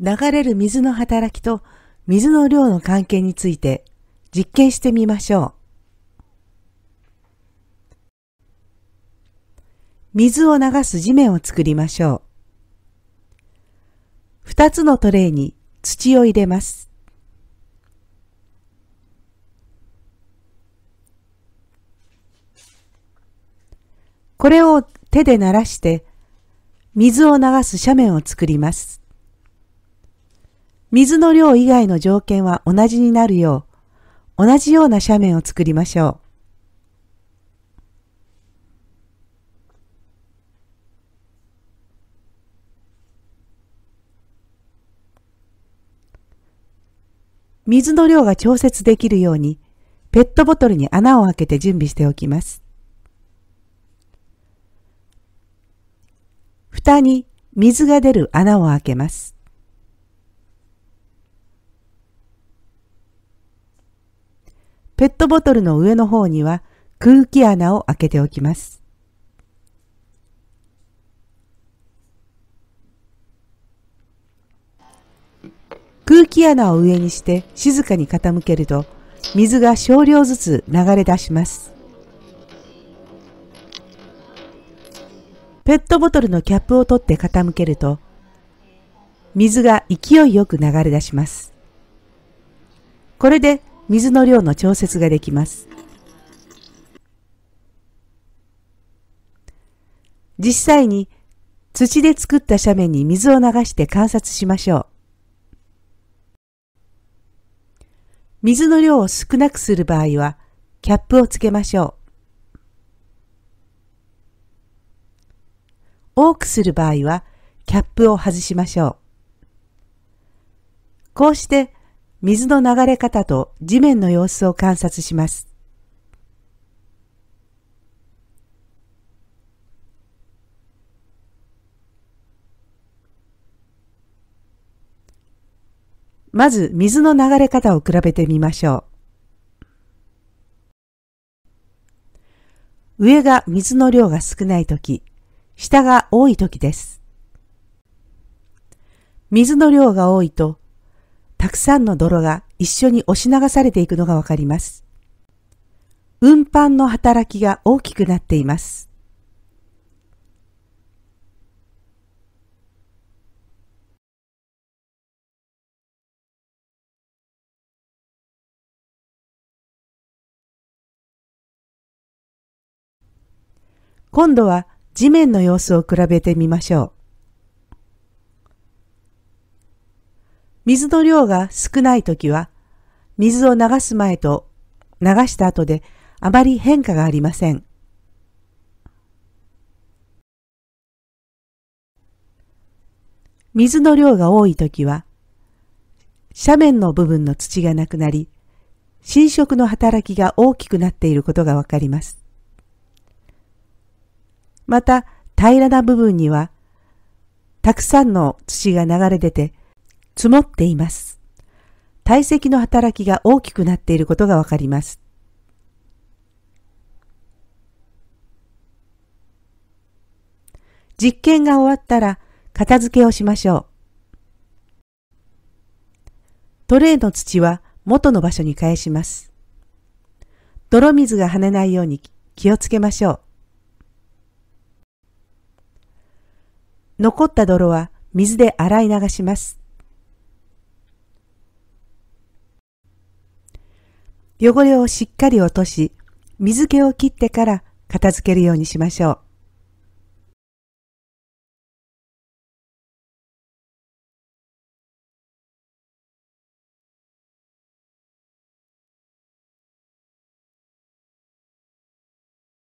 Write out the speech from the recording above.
流れる水の働きと水の量の関係について実験してみましょう。水を流す地面を作りましょう。二つのトレイに土を入れます。これを手で鳴らして水を流す斜面を作ります。水の量以外の条件は同じになるよう、同じような斜面を作りましょう。水の量が調節できるように、ペットボトルに穴を開けて準備しておきます。蓋に水が出る穴を開けます。ペットボトルの上の方には空気穴を開けておきます。空気穴を上にして静かに傾けると水が少量ずつ流れ出します。ペットボトルのキャップを取って傾けると水が勢いよく流れ出します。これで水の量の調節ができます。実際に土で作った斜面に水を流して観察しましょう。水の量を少なくする場合は、キャップをつけましょう。多くする場合は、キャップを外しましょう。こうして水の流れ方と地面の様子を観察します。まず水の流れ方を比べてみましょう。上が水の量が少ないとき、下が多いときです。水の量が多いとたくさんの泥が一緒に押し流されていくのがわかります。運搬の働きが大きくなっています。今度は地面の様子を比べてみましょう。水の量が少ないときは、水を流す前と流した後であまり変化がありません。水の量が多いときは、斜面の部分の土がなくなり、侵食の働きが大きくなっていることがわかります。また、平らな部分には、たくさんの土が流れ出て、積もっています。体積の働きが大きくなっていることがわかります。実験が終わったら片付けをしましょう。トレーの土は元の場所に返します。泥水が跳ねないように気をつけましょう。残った泥は水で洗い流します。汚れをしっかり落とし、水気を切ってから片付けるようにしましょう。